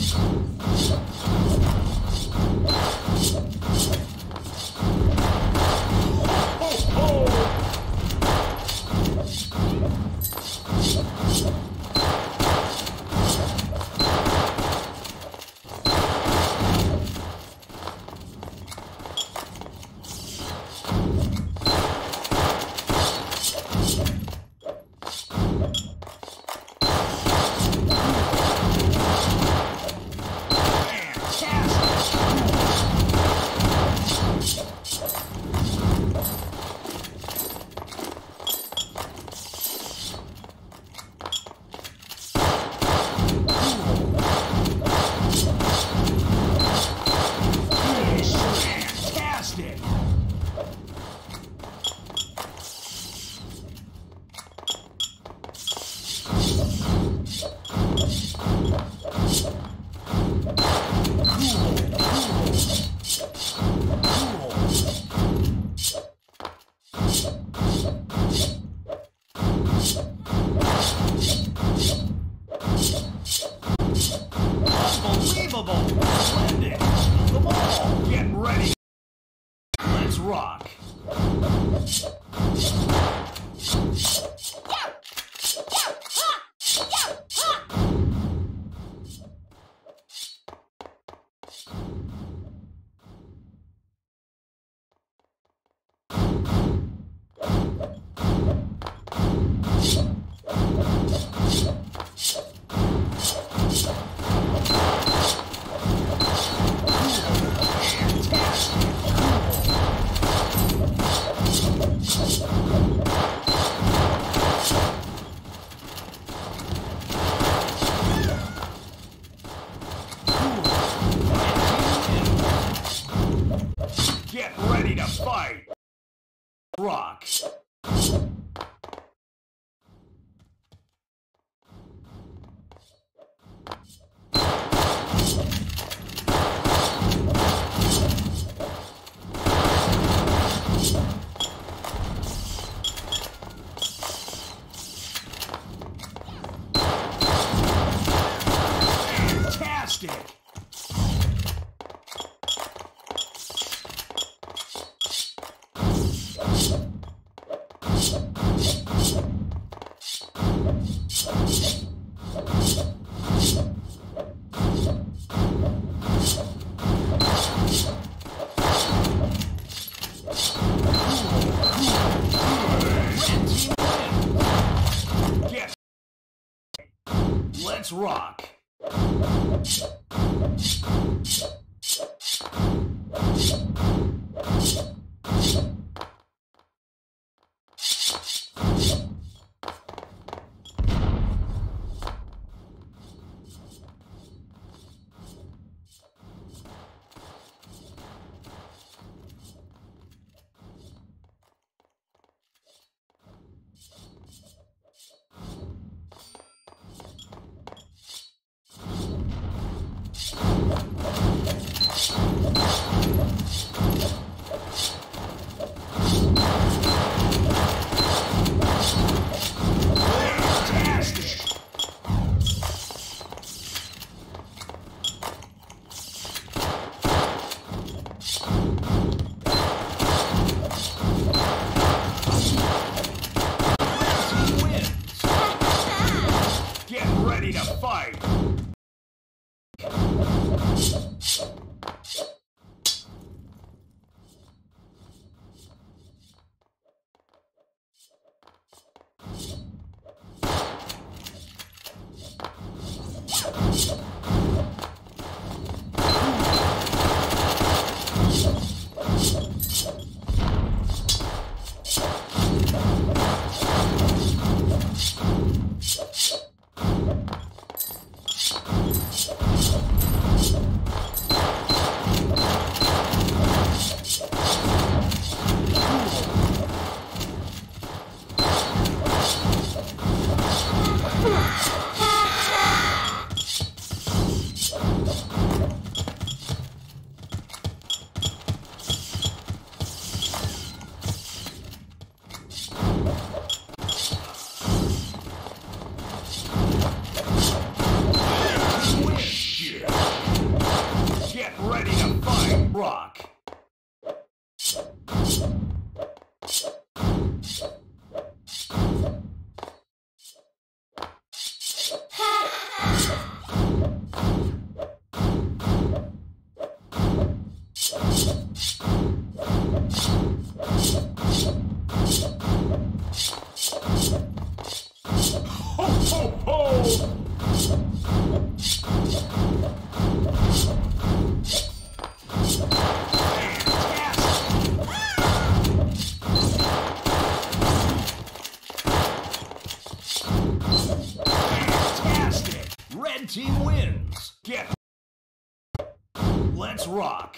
Ready! Let's rock! Let's rock. team wins. Let's rock.